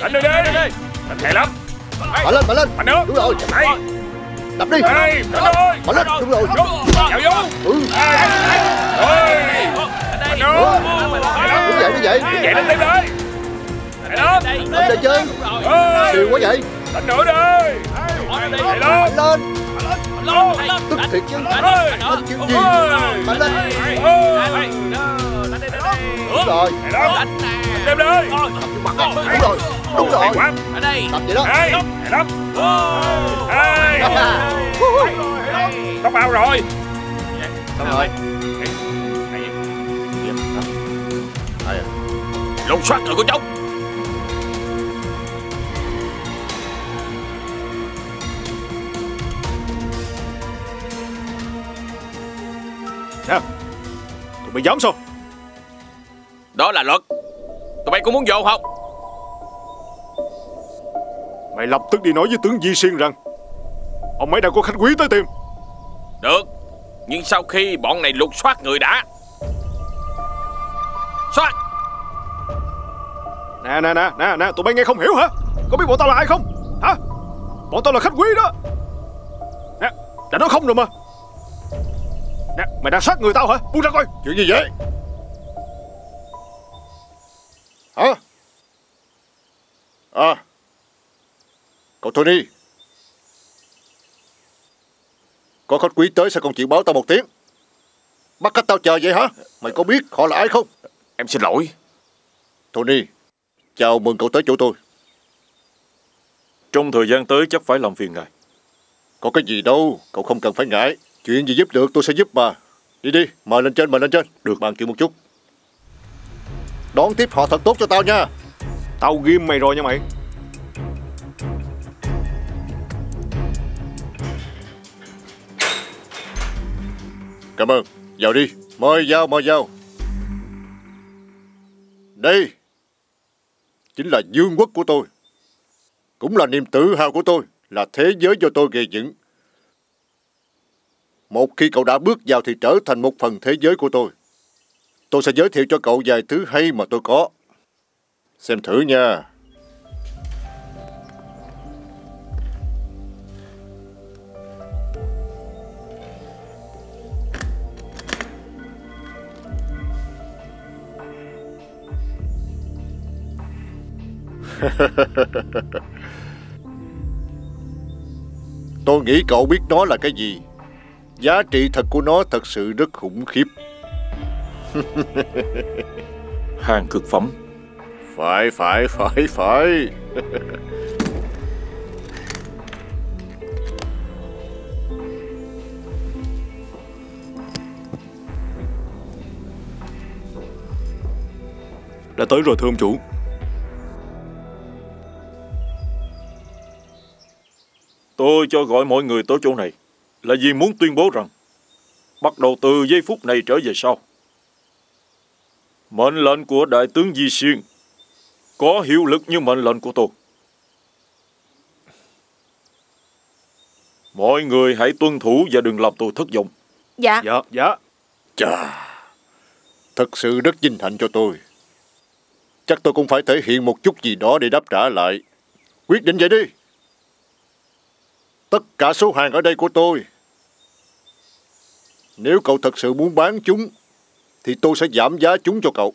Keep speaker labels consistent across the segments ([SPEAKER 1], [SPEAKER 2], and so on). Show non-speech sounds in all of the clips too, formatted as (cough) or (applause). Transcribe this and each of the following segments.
[SPEAKER 1] Đánh được đi Đánh hay lắm
[SPEAKER 2] Mạnh lên, mạnh lên
[SPEAKER 1] Mạnh nữa
[SPEAKER 2] Đúng rồi
[SPEAKER 1] Hay
[SPEAKER 2] Đập đi
[SPEAKER 1] Hay Đánh rồi
[SPEAKER 2] Mạnh lên, đúng rồi
[SPEAKER 1] Vô Dạo vô
[SPEAKER 2] Ừ,
[SPEAKER 1] Rồi Mạnh nữa
[SPEAKER 2] đúng vậy, đúng vậy
[SPEAKER 1] Vậy đánh tiếp đi Hay lắm
[SPEAKER 2] Đánh chơi
[SPEAKER 1] Ơi
[SPEAKER 2] Siêu quá vậy
[SPEAKER 1] Đánh nữa đi Hay lắm
[SPEAKER 2] Mạnh lên Tức thiệt chứ
[SPEAKER 1] Ơi
[SPEAKER 2] Mạnh kiểu gì
[SPEAKER 1] Ơi
[SPEAKER 2] Mạnh lên
[SPEAKER 1] Ơi
[SPEAKER 2] Đúng rồi
[SPEAKER 1] Hay lắm Đánh tiếp đi
[SPEAKER 2] Đúng rồi Đúng rồi.
[SPEAKER 1] Hay quá
[SPEAKER 2] Đập vậy đó.
[SPEAKER 1] Hay Hay lắm Hay Tóc bao rồi.
[SPEAKER 2] Xong rồi.
[SPEAKER 1] Hay
[SPEAKER 2] Hay à
[SPEAKER 3] Lột soát rồi cô cháu.
[SPEAKER 4] Nè Tụi mày dám sao?
[SPEAKER 3] Đó là luật. Tụi bay có muốn vô không
[SPEAKER 4] Mày lập tức đi nói với tướng Di Xuyên rằng Ông ấy đang có khách quý tới tìm.
[SPEAKER 3] Được Nhưng sau khi bọn này lục soát người đã. Soát!
[SPEAKER 4] Nè nè nè nè nè Tụi bay nghe không hiểu hả? Có biết bọn tao là ai không? Hả? Bọn tao là khách quý đó. Nè Đã nói không rồi mà. Nè Mày đang sát người tao hả? Buông ra coi.
[SPEAKER 2] Chuyện gì vậy? Hả? À Cậu Tony. Có khách quý tới sao không chịu báo tao một tiếng. Bắt khách tao chờ vậy hả? Mày có biết họ là ai không?
[SPEAKER 3] Em xin lỗi.
[SPEAKER 2] Tony Chào mừng cậu tới chỗ tôi.
[SPEAKER 5] Trong thời gian tới chắc phải làm phiền ngài.
[SPEAKER 2] Có cái gì đâu Cậu không cần phải ngại. Chuyện gì giúp được tôi sẽ giúp mà. Đi đi Mời lên trên mời lên trên. Được. Bàn chuyện một chút. Đón tiếp họ thật tốt cho tao nha.
[SPEAKER 4] Tao ghim mày rồi nha mày
[SPEAKER 2] Cảm ơn. Vào đi. Mời vào mời vào. Đây Chính là dương quốc của tôi. Cũng là niềm tự hào của tôi, Là thế giới do tôi gây dựng. Một khi cậu đã bước vào thì trở thành một phần thế giới của tôi. Tôi sẽ giới thiệu cho cậu vài thứ hay mà tôi có. Xem thử nha. (laughs) Tôi nghĩ cậu biết nó là cái gì. Giá trị thật của nó thật sự rất khủng khiếp. (laughs)
[SPEAKER 5] Hàng cực phẩm.
[SPEAKER 2] Phải, phải, phải, phải.
[SPEAKER 4] Đã tới rồi thưa ông chủ
[SPEAKER 5] Tôi cho gọi mọi người tới chỗ này là vì muốn tuyên bố rằng bắt đầu từ giây phút này trở về sau. Mệnh lệnh của Đại tướng Di Xuyên có hiệu lực như mệnh lệnh của tôi. Mọi người hãy tuân thủ và đừng làm tôi thất vọng.
[SPEAKER 6] Dạ
[SPEAKER 4] Dạ, dạ
[SPEAKER 2] Chà, thật sự rất vinh hạnh cho tôi. Chắc tôi cũng phải thể hiện một chút gì đó để đáp trả lại. Quyết định vậy đi. Tất cả số hàng ở đây của tôi. Nếu cậu thật sự muốn bán chúng, thì tôi sẽ giảm giá chúng cho cậu.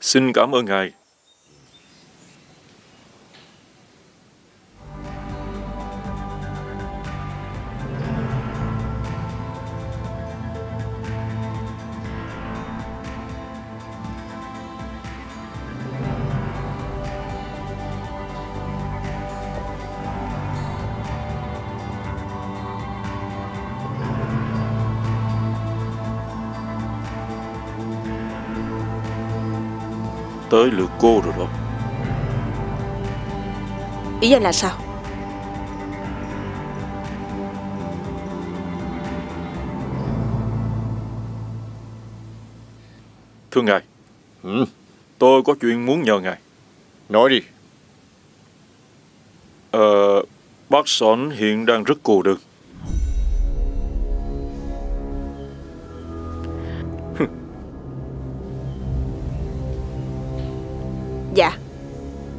[SPEAKER 5] Xin cảm ơn ngài. Cô rồi đó.
[SPEAKER 6] Ý anh là sao
[SPEAKER 5] Thưa ngài,
[SPEAKER 2] Ừ,
[SPEAKER 5] tôi có chuyện muốn nhờ ngài.
[SPEAKER 2] nói đi.
[SPEAKER 5] Ờ, bác Sòn hiện đang rất cô đơn.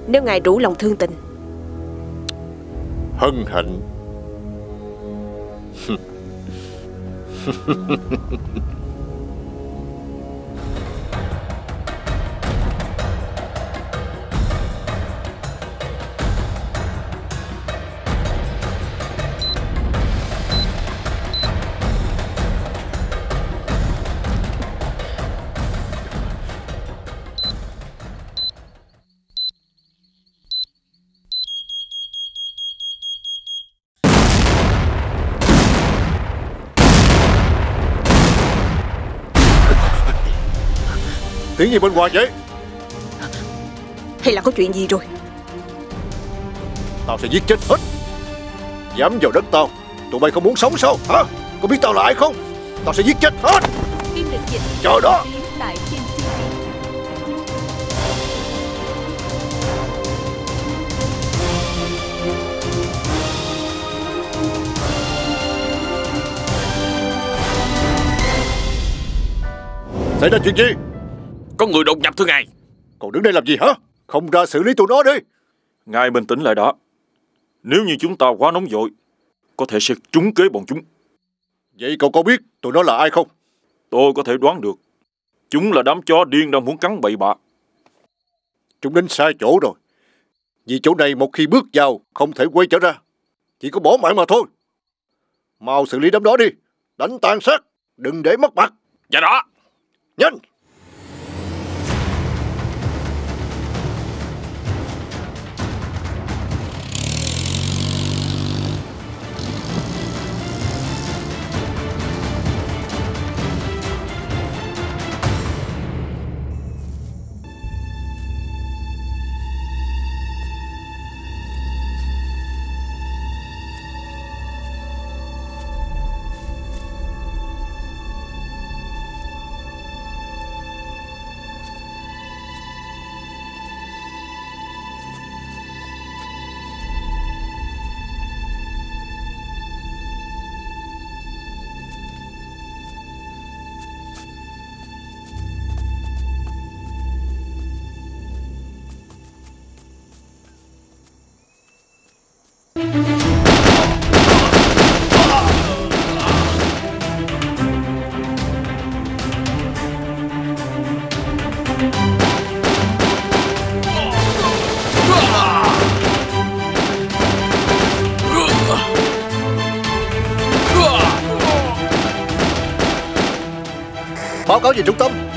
[SPEAKER 6] Nếu ngài đủ lòng thương tình.
[SPEAKER 2] Hân hạnh (laughs) Tiếng gì bên ngoài vậy.
[SPEAKER 6] Hay là có chuyện gì rồi?
[SPEAKER 2] Tao sẽ giết chết hết. Dám vào đất tao Tụi bay không muốn sống sao? Hả? Có biết tao là ai không? Tao sẽ giết chết hết.
[SPEAKER 7] Phim được dịch
[SPEAKER 2] Chờ đó.
[SPEAKER 7] tại Trên.
[SPEAKER 2] Xảy ra chuyện gì
[SPEAKER 3] Có người đột nhập thưa ngài.
[SPEAKER 2] Còn đứng đây làm gì hả? Không ra xử lý tụi nó đi.
[SPEAKER 5] Ngài bình tĩnh lại đã. Nếu như chúng ta quá nóng vội, có thể sẽ trúng kế bọn chúng.
[SPEAKER 2] Vậy cậu có biết tụi nó là ai không?
[SPEAKER 5] Tôi có thể đoán được. Chúng là đám chó điên đang muốn cắn bậy bạ.
[SPEAKER 2] Chúng đến sai chỗ rồi. Vì chỗ này một khi bước vào Không thể quay trở ra. Chỉ có bỏ mạng mà thôi. Mau xử lý đám đó đi. Đánh tàn sát Đừng để mất mặt.
[SPEAKER 3] Dạ đó.
[SPEAKER 2] Nhanh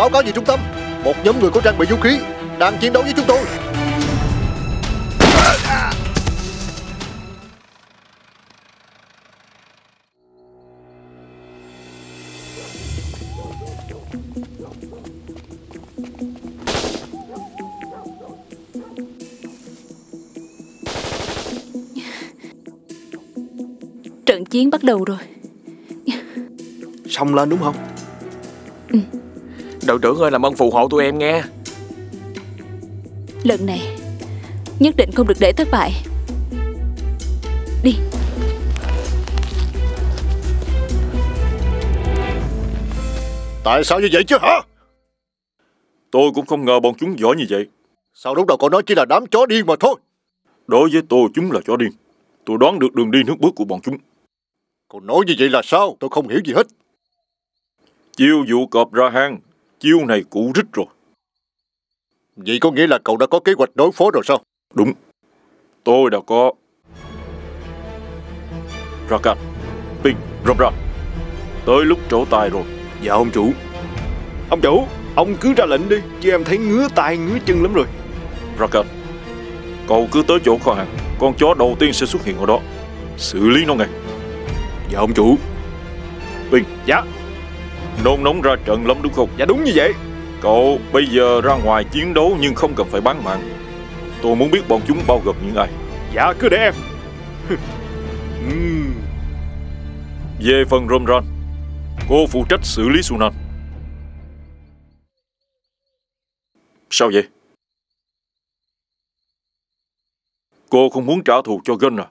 [SPEAKER 2] Báo cáo về trung tâm. Một nhóm người có trang bị vũ khí Đang chiến đấu với chúng tôi.
[SPEAKER 7] Trận chiến bắt đầu rồi.
[SPEAKER 4] Xong lên đúng không
[SPEAKER 3] Đội trưởng ơi làm ơn phù hộ tụi em nghe
[SPEAKER 7] Lần này Nhất định không được để thất bại Đi
[SPEAKER 2] Tại sao như vậy chứ hả
[SPEAKER 5] Tôi cũng không ngờ bọn chúng giỏi như vậy.
[SPEAKER 2] Sao lúc đầu cậu nói chỉ là đám chó điên mà thôi
[SPEAKER 5] Đối với tôi chúng là chó điên. Tôi đoán được đường đi nước bước của bọn chúng.
[SPEAKER 2] Cậu nói như vậy là sao Tôi không hiểu gì hết
[SPEAKER 5] Chiêu dụ cọp ra hang. Chiêu này cũ rích rồi.
[SPEAKER 2] Vậy có nghĩa là cậu đã có kế hoạch đối phó rồi sao
[SPEAKER 5] Đúng. Tôi đã có... Rakan. Ping. Romra. Tới lúc trổ tài rồi.
[SPEAKER 4] Dạ ông chủ Ông chủ Ông cứ ra lệnh đi Chứ em thấy ngứa tay ngứa chân lắm rồi
[SPEAKER 5] Rakan. Cậu cứ tới chỗ kho hàng. Con chó đầu tiên sẽ xuất hiện ở đó. Xử lý nó ngay.
[SPEAKER 4] Dạ ông chủ
[SPEAKER 5] Ping.
[SPEAKER 4] Dạ
[SPEAKER 5] Nôn nóng ra trận lắm đúng không?
[SPEAKER 4] Dạ đúng như vậy
[SPEAKER 5] Cậu bây giờ ra ngoài chiến đấu nhưng không cần phải bán mạng. Tôi muốn biết bọn chúng bao gồm những ai.
[SPEAKER 4] Dạ cứ để em
[SPEAKER 5] Về phần Romran, cô phụ trách xử lý Sunan. Sao vậy? Cô không muốn trả thù cho Gun à?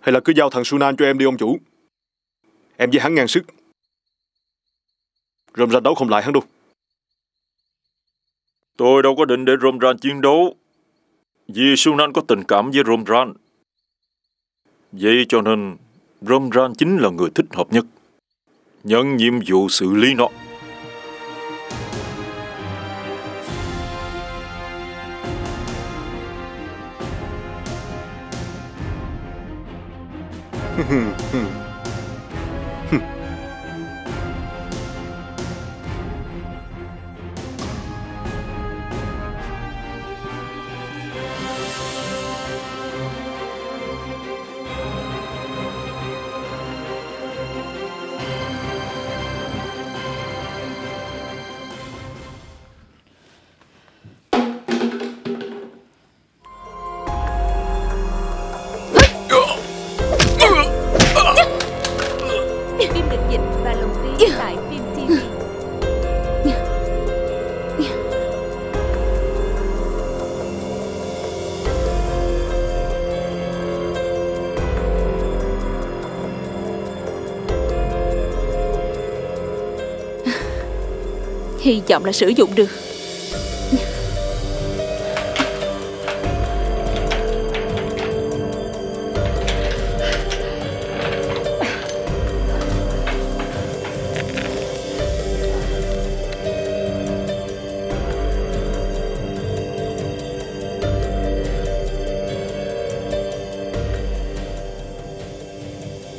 [SPEAKER 4] Hay là cứ giao thằng Sunan cho em đi, ông chủ Em với hắn ngang sức Rơm ra đấu không lại hắn đâu
[SPEAKER 5] Tôi đâu có định để Romran chiến đấu. Vì Sunan có tình cảm với Romran. Vậy cho nên Romran chính là người thích hợp nhất. Nhận nhiệm vụ xử lý nó.
[SPEAKER 7] Hmm, (laughs) hmm. Hy vọng là sử dụng được.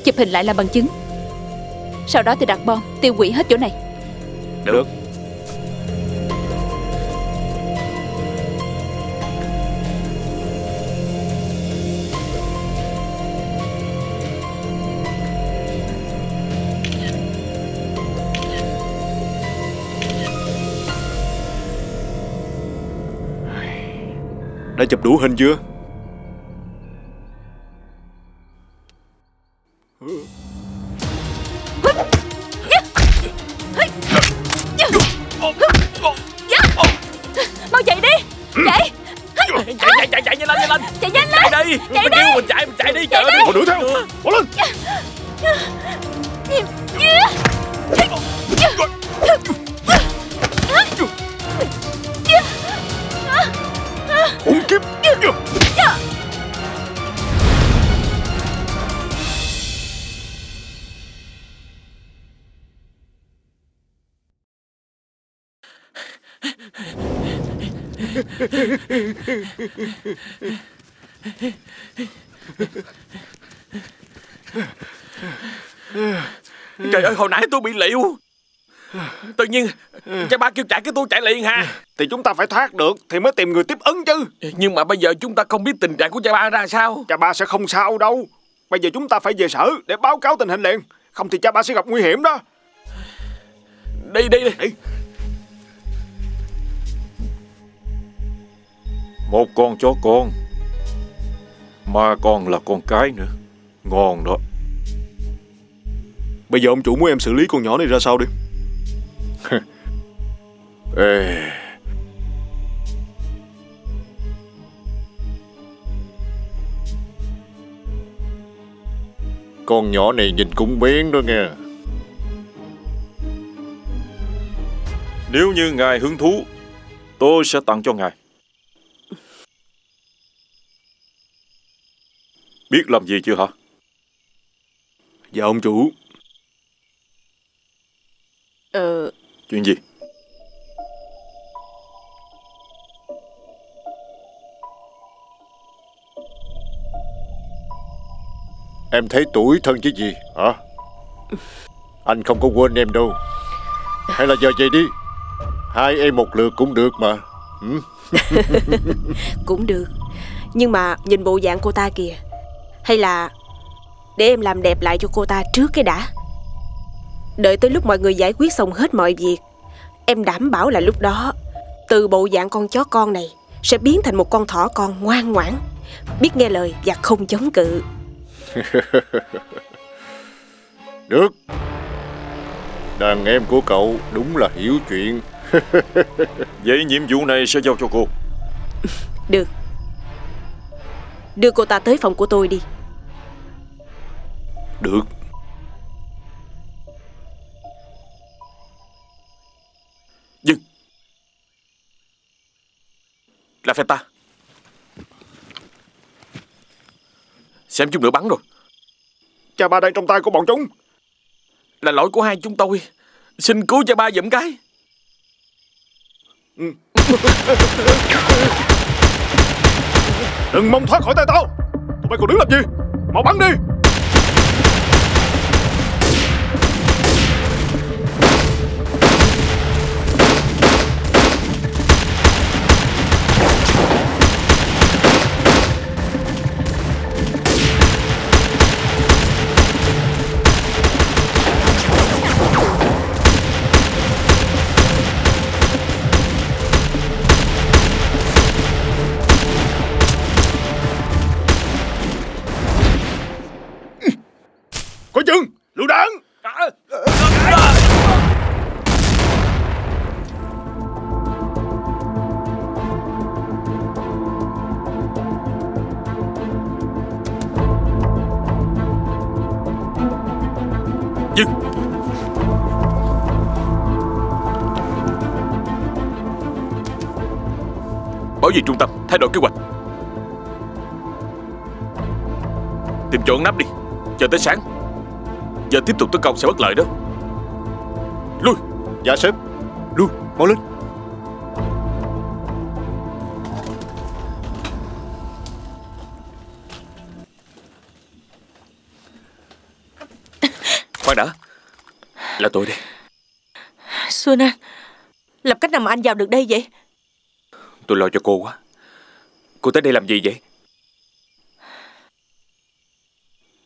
[SPEAKER 7] Chụp hình lại làm bằng chứng. Sau đó thì đặt bom, Tiêu hủy hết chỗ này.
[SPEAKER 1] Được.
[SPEAKER 4] Đã chụp đủ hình chưa?
[SPEAKER 7] Mau chạy đi. Chạy.
[SPEAKER 3] Chạy chạy chạy chạy nhanh lên nhanh lên
[SPEAKER 7] Chạy nhanh lên.
[SPEAKER 3] Chạy đi
[SPEAKER 7] Chạy
[SPEAKER 3] Mình
[SPEAKER 7] đi.
[SPEAKER 3] kêu mình chạy mình chạy đi. Trời ơi
[SPEAKER 4] Còn đuổi theo. Bỏ lên Khủng khiếp
[SPEAKER 3] Trời ơi hồi nãy tôi bị liệu Tự nhiên Cha ba kêu chạy cái tôi chạy liền ha.
[SPEAKER 4] Thì chúng ta phải thoát được Thì mới tìm người tiếp ứng chứ.
[SPEAKER 3] Nhưng mà bây giờ chúng ta không biết tình trạng của cha ba ra sao.
[SPEAKER 4] Cha ba sẽ không sao đâu. Bây giờ chúng ta phải về sở Để báo cáo tình hình liền. Không thì cha ba sẽ gặp nguy hiểm đó.
[SPEAKER 3] Đi đi đi.
[SPEAKER 5] Một con chó con Mà còn là con cái nữa. Ngon đó.
[SPEAKER 4] Bây giờ ông chủ muốn em xử lý con nhỏ này ra sao đi (laughs)
[SPEAKER 2] Ê, Con nhỏ này nhìn cũng bén đó nghe.
[SPEAKER 5] Nếu như ngài hứng thú Tôi sẽ tặng cho ngài. Biết làm gì chưa hả?
[SPEAKER 4] Dạ ông chủ.
[SPEAKER 6] Ờ,
[SPEAKER 5] Chuyện gì?
[SPEAKER 2] Em thấy tuổi thân chứ gì? Hả? Anh không có quên em đâu. Hay là giờ vậy đi. Hai em một lượt cũng được mà. Ừ? (laughs)
[SPEAKER 6] cũng được. Nhưng mà nhìn bộ dạng cô ta kìa. Hay là Để em làm đẹp lại cho cô ta trước cái đã Đợi tới lúc mọi người giải quyết xong hết mọi việc Em đảm bảo là lúc đó Từ bộ dạng con chó con này Sẽ biến thành một con thỏ con ngoan ngoãn Biết nghe lời và không chống cự. (laughs)
[SPEAKER 2] Được. Đàn em của cậu đúng là hiểu chuyện. (laughs)
[SPEAKER 5] Vậy nhiệm vụ này sẽ giao cho cô. (laughs)
[SPEAKER 6] Được. Đưa cô ta tới phòng của tôi đi.
[SPEAKER 4] Được
[SPEAKER 3] Là phe ta Xem chút nữa bắn rồi.
[SPEAKER 4] Cha ba đang trong tay của bọn chúng.
[SPEAKER 3] Là lỗi của hai chúng tôi. Xin cứu cha ba giùm cái. (laughs)
[SPEAKER 4] Đừng mong thoát khỏi tay tao. Tụi bay còn đứng làm gì? Mau bắn đi
[SPEAKER 3] Dừng. Bảo vệ trung tâm, Thay đổi kế hoạch. Tìm chỗ ẩn nắp đi, Chờ tới sáng. Giờ tiếp tục tấn công sẽ bất lợi đó. Lui.
[SPEAKER 2] Dạ sếp. Lui, Mau lên.
[SPEAKER 3] Tôi đây
[SPEAKER 6] Sunan Làm cách nào mà anh vào được đây vậy?
[SPEAKER 3] Tôi lo cho cô quá. Cô tới đây làm gì vậy?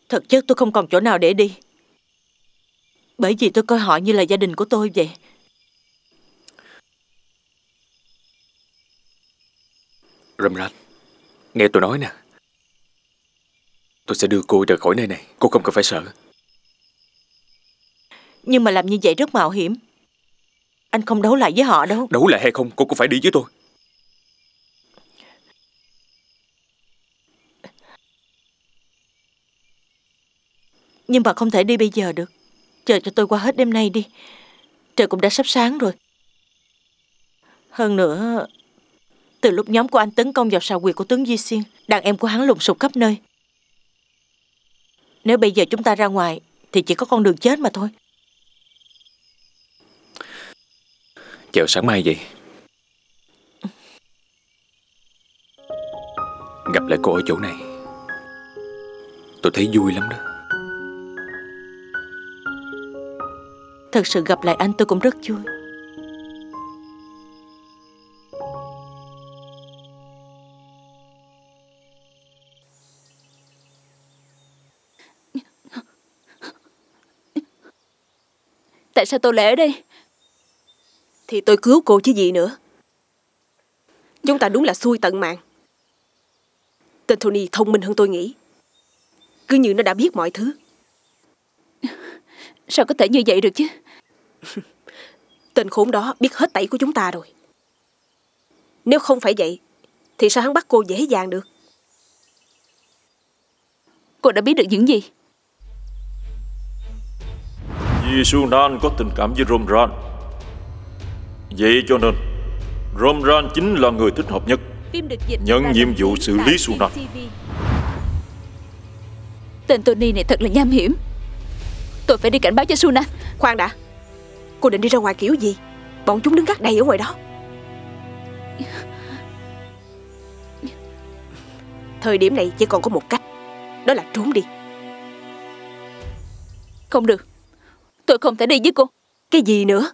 [SPEAKER 6] Thực chất tôi không còn chỗ nào để đi. Bởi vì tôi coi họ như là gia đình của tôi vậy.
[SPEAKER 3] Ramran Nghe tôi nói nè. Tôi sẽ đưa cô rời khỏi nơi này. Cô không cần phải sợ
[SPEAKER 6] Nhưng mà làm như vậy rất mạo hiểm. Anh không đấu lại với họ đâu.
[SPEAKER 3] Đấu lại hay không cô cũng phải đi với tôi.
[SPEAKER 6] Nhưng mà không thể đi bây giờ được. Chờ cho tôi qua hết đêm nay đi. Trời cũng đã sắp sáng rồi. Hơn nữa Từ lúc nhóm của anh tấn công vào sào quyệt của tướng Di Xuyên Đàn em của hắn lùng sục khắp nơi. Nếu bây giờ chúng ta ra ngoài Thì chỉ có con đường chết mà thôi
[SPEAKER 3] Chờ sáng mai vậy? Gặp lại cô ở chỗ này, Tôi thấy vui lắm đó.
[SPEAKER 6] Thật sự gặp lại anh tôi cũng rất vui.
[SPEAKER 7] Tại sao tôi lại ở đây?
[SPEAKER 6] Thì tôi cứu cô chứ gì nữa. Chúng ta đúng là xui tận mạng. Tên Tony thông minh hơn tôi nghĩ. Cứ như nó đã biết mọi thứ. (laughs)
[SPEAKER 7] Sao có thể như vậy được chứ? (laughs)
[SPEAKER 6] Tên khốn đó biết hết tẩy của chúng ta rồi. Nếu không phải vậy Thì sao hắn bắt cô dễ dàng được?
[SPEAKER 7] Cô đã biết được những gì?
[SPEAKER 5] Vì Sunan có tình cảm với Romran Vậy cho nên Romran chính là người thích hợp nhất
[SPEAKER 7] Phim được dịch
[SPEAKER 5] Nhận nhiệm vụ xử lý Sunan.
[SPEAKER 7] Tên Tony này thật là nham hiểm. Tôi phải đi cảnh báo cho Sunan
[SPEAKER 6] Khoan đã. Cô định đi ra ngoài kiểu gì? Bọn chúng đứng gác đầy ở ngoài đó. Thời điểm này chỉ còn có một cách. Đó là trốn đi.
[SPEAKER 7] Không được. Tôi không thể đi với cô.
[SPEAKER 6] Cái gì nữa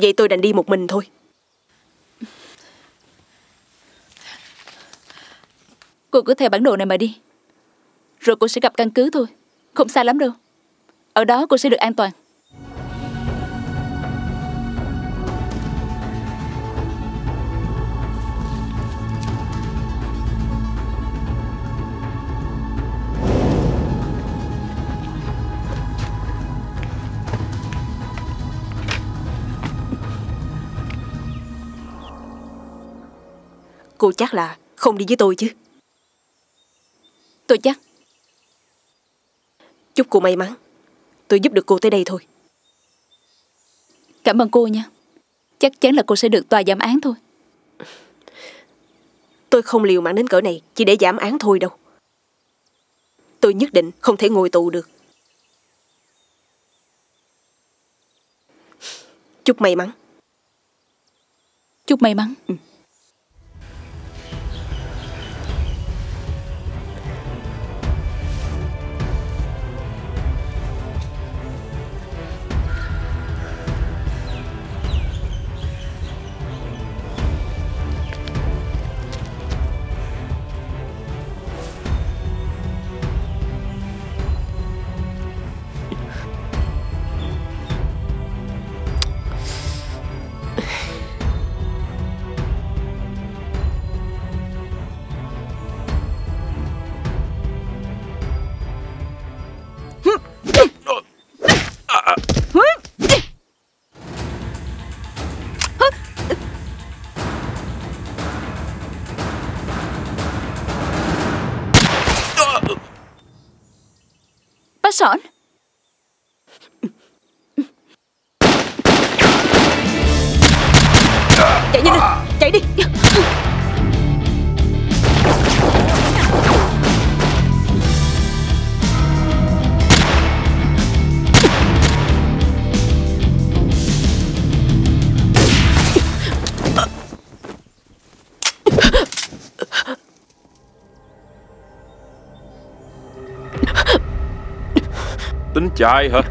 [SPEAKER 6] Vậy tôi đành đi một mình thôi.
[SPEAKER 7] Cô cứ theo bản đồ này mà đi. Rồi cô sẽ gặp căn cứ thôi. Không xa lắm đâu. Ở đó cô sẽ được an toàn.
[SPEAKER 6] Cô chắc là không đi với tôi chứ.
[SPEAKER 7] Tôi chắc.
[SPEAKER 6] Chúc cô may mắn. Tôi giúp được cô tới đây thôi.
[SPEAKER 7] Cảm ơn cô nha. Chắc chắn là cô sẽ được tòa giảm án thôi.
[SPEAKER 6] Tôi không liều mạng đến cỡ này Chỉ để giảm án thôi đâu. Tôi nhất định không thể ngồi tù được. Chúc may mắn.
[SPEAKER 7] Chúc may mắn. Bác
[SPEAKER 6] chạy
[SPEAKER 5] hả?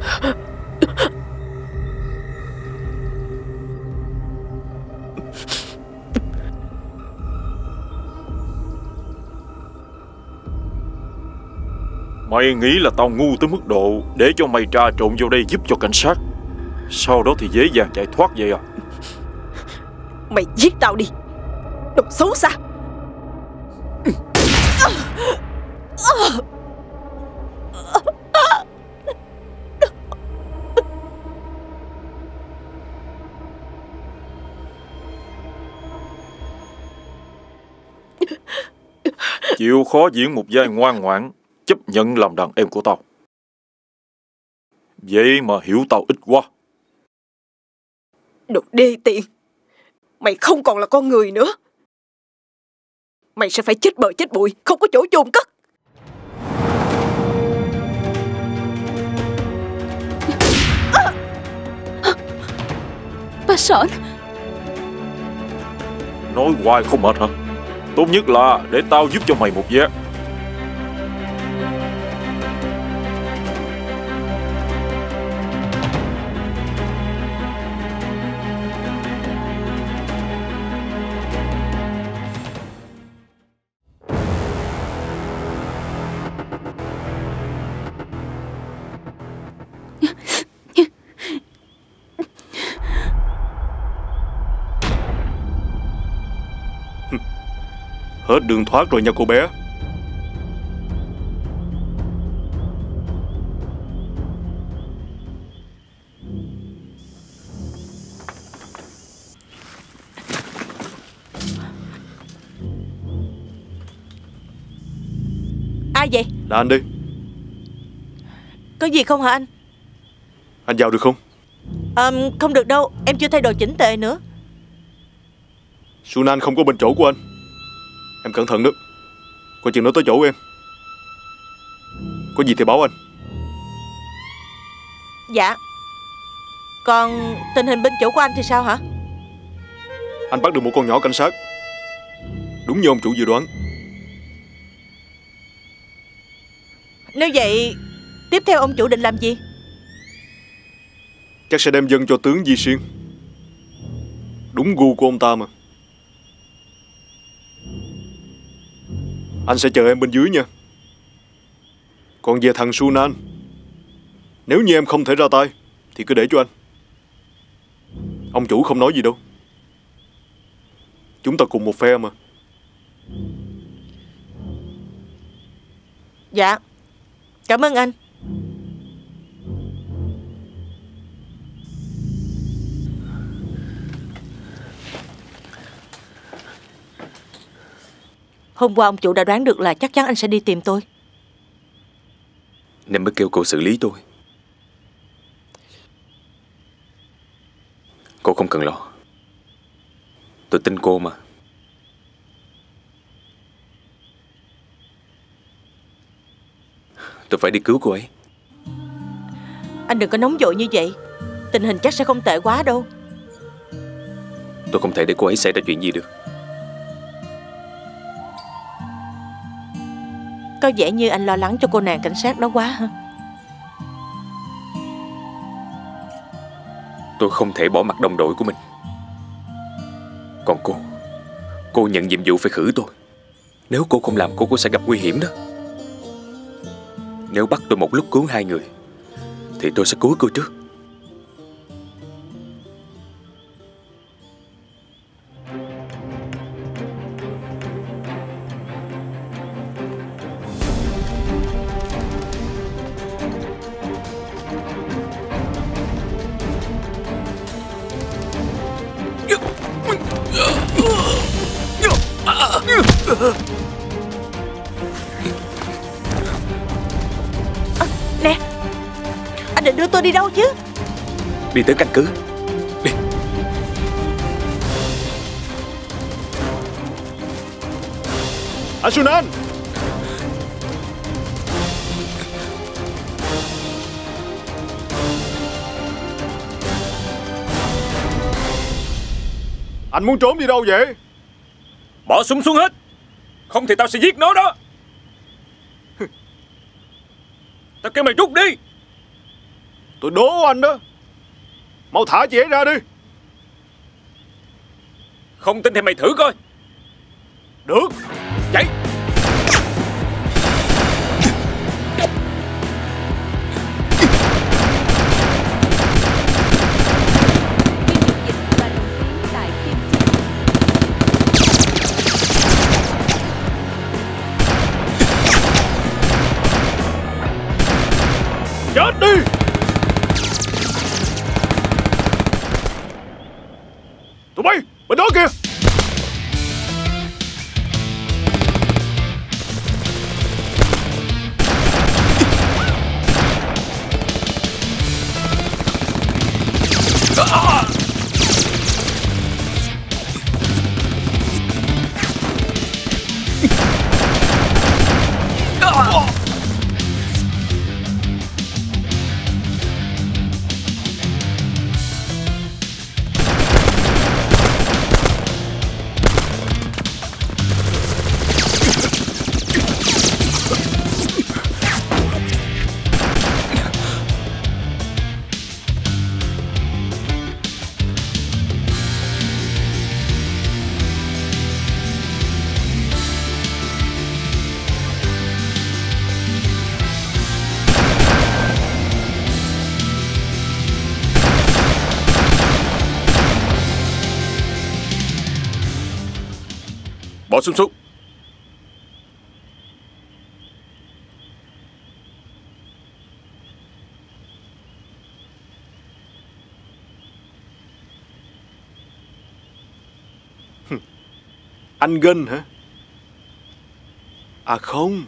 [SPEAKER 5] Mày nghĩ là tao ngu tới mức độ Để cho mày trà trộn vô đây giúp cho cảnh sát? Sau đó thì dễ dàng chạy thoát vậy à?
[SPEAKER 6] Mày giết tao đi. Đồ xấu xa.
[SPEAKER 5] Chịu khó diễn một vai ngoan ngoãn Chấp nhận làm đàn em của tao. Vậy mà hiểu tao ít quá.
[SPEAKER 6] Đồ đê tiện. Mày không còn là con người nữa. Mày sẽ phải chết bờ chết bụi Không có chỗ chôn cất.
[SPEAKER 7] Bác Sỏn
[SPEAKER 5] Nói hoài không mệt hả Tốt nhất là để tao giúp cho mày một vé.
[SPEAKER 4] Thoát rồi nha cô bé.
[SPEAKER 8] Ai vậy?
[SPEAKER 4] Là anh đi.
[SPEAKER 8] Có gì không hả anh?
[SPEAKER 4] Anh vào được không?
[SPEAKER 8] À, Không được đâu Em chưa thay đồ chỉnh tề nữa.
[SPEAKER 4] Sunan không có bên chỗ của anh Em cẩn thận đó. Coi chừng nó tới chỗ em. Có gì thì báo anh.
[SPEAKER 8] Dạ. Còn tình hình bên chỗ của anh thì sao hả?
[SPEAKER 4] Anh bắt được một con nhỏ cảnh sát. Đúng như ông chủ dự đoán.
[SPEAKER 8] Nếu vậy Tiếp theo ông chủ định làm gì?
[SPEAKER 4] Chắc sẽ đem dân cho tướng Di Xuyên. Đúng gu của ông ta mà Anh sẽ chờ em bên dưới nha. Còn về thằng Sunan, Nếu như em không thể ra tay, Thì cứ để cho anh. Ông chủ không nói gì đâu. Chúng ta cùng một phe mà.
[SPEAKER 8] Dạ Cảm ơn anh. Hôm qua ông chủ đã đoán được là chắc chắn anh sẽ đi tìm tôi.
[SPEAKER 3] Nên mới kêu cô xử lý tôi. Cô không cần lo. Tôi tin cô mà. Tôi phải đi cứu cô ấy.
[SPEAKER 8] Anh đừng có nóng vội như vậy. Tình hình chắc sẽ không tệ quá đâu.
[SPEAKER 3] Tôi không thể để cô ấy xảy ra chuyện gì được
[SPEAKER 8] Có vẻ như anh lo lắng cho cô nàng cảnh sát đó quá hả?
[SPEAKER 3] Tôi không thể bỏ mặt đồng đội của mình. Còn cô? Cô nhận nhiệm vụ phải khử tôi. Nếu cô không làm, cô cũng sẽ gặp nguy hiểm đó. Nếu bắt tôi một lúc cứu hai người, Thì tôi sẽ cứu cô trước.
[SPEAKER 8] Anh
[SPEAKER 4] muốn trốn đi đâu vậy?
[SPEAKER 1] Bỏ súng xuống hết. Không thì tao sẽ giết nó đó. (laughs) Tao kêu mày rút đi.
[SPEAKER 4] Tôi đố anh đó. Mau thả chị ấy ra đi.
[SPEAKER 1] Không tin thì mày thử coi.
[SPEAKER 4] Được.
[SPEAKER 1] Chạy
[SPEAKER 3] Bỏ súng xuống
[SPEAKER 4] Anh Gân hả? À không.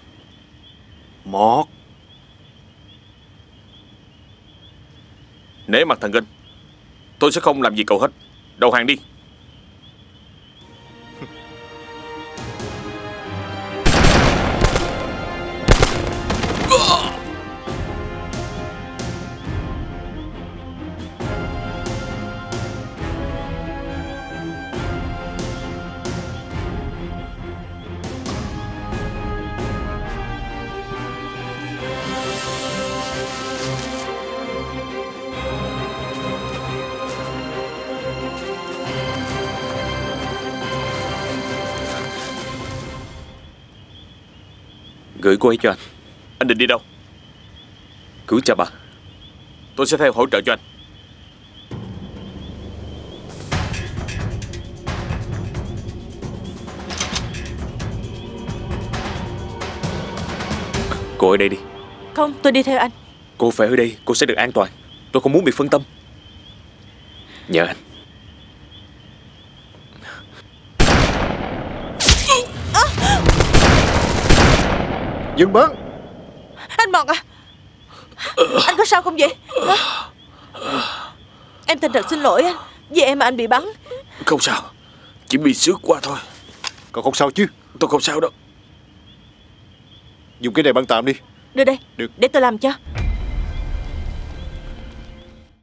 [SPEAKER 4] Mọt.
[SPEAKER 3] Nể mặt thằng Gân, Tôi sẽ không làm gì cậu hết. Đầu hàng đi. Gửi cô ấy cho anh. Anh định đi đâu? Cứu cha bà. Tôi sẽ theo hỗ trợ cho anh. Cô ở đây đi.
[SPEAKER 8] Không tôi đi theo anh.
[SPEAKER 3] Cô phải ở đây Cô sẽ được an toàn. Tôi không muốn bị phân tâm. Nhờ anh
[SPEAKER 2] Dừng bắn
[SPEAKER 8] Anh Mọt à? Anh có sao không vậy? Hả? Em thành thật xin lỗi anh. Vì em mà anh bị bắn.
[SPEAKER 1] Không sao. Chỉ bị xước qua thôi.
[SPEAKER 2] Còn không sao chứ?
[SPEAKER 1] Tôi không sao đâu.
[SPEAKER 2] Dùng cái này băng tạm đi.
[SPEAKER 8] Đưa đây.
[SPEAKER 2] Được.
[SPEAKER 8] Để tôi làm cho